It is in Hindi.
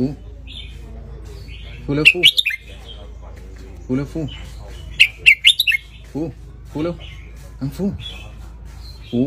ฟูฟูเร็วฟูฟูเร็วฟูฟูฟูเร็วอังฟูฟู